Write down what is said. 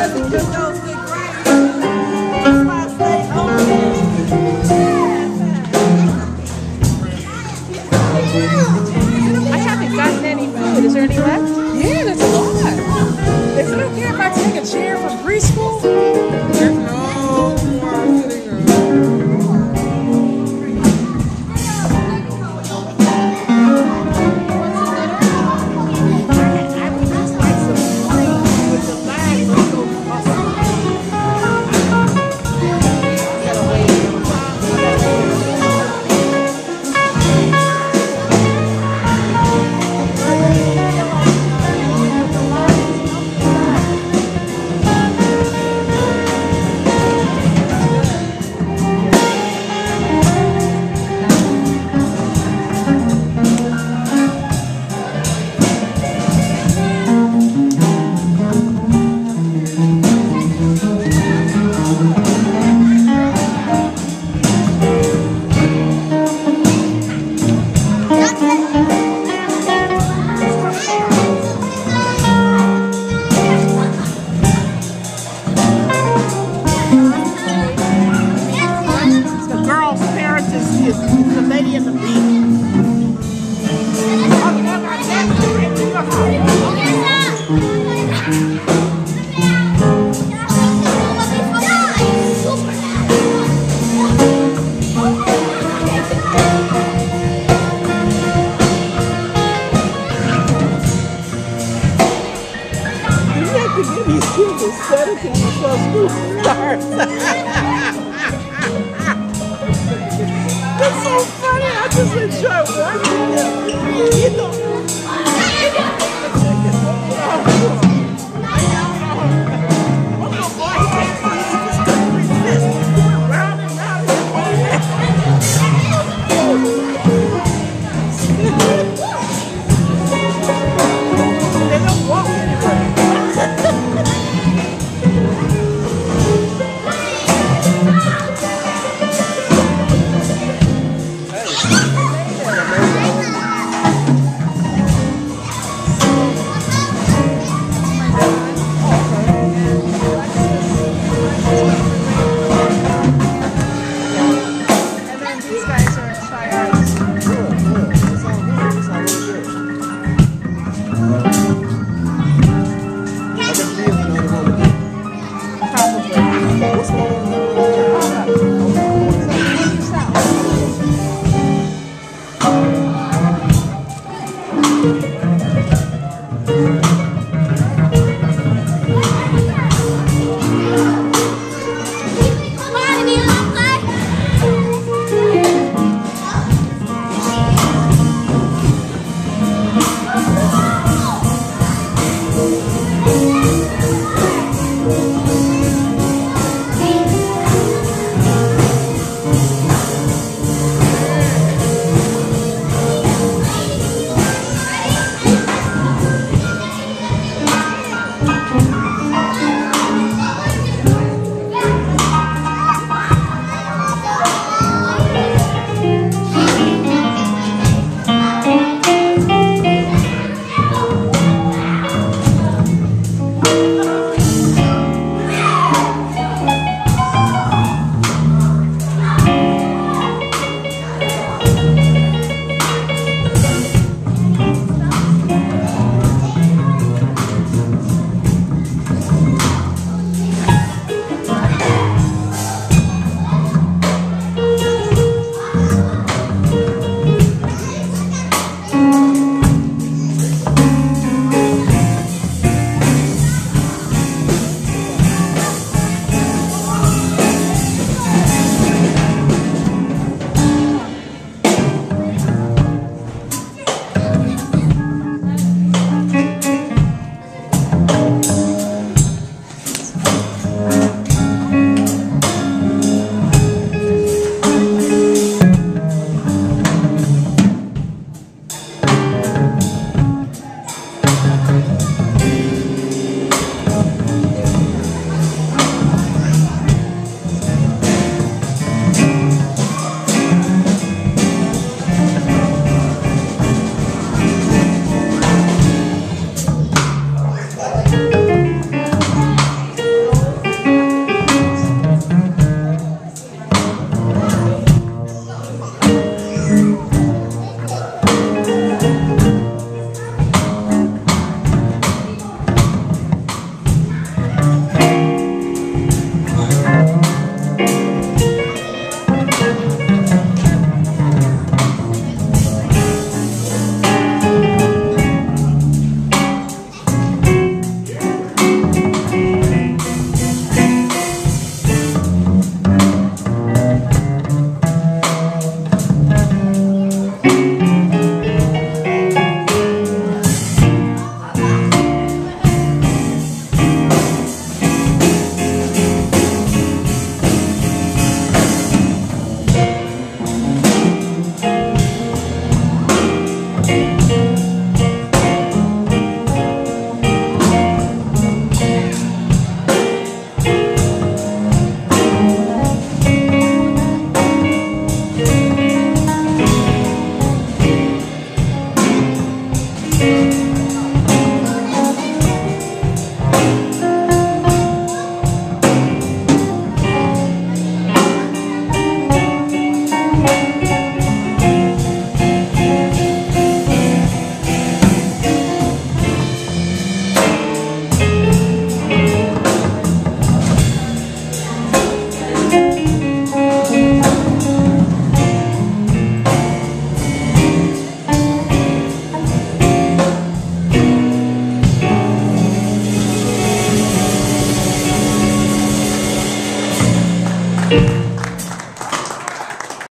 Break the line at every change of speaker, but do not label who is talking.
Just, just, just,